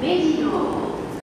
Meditou.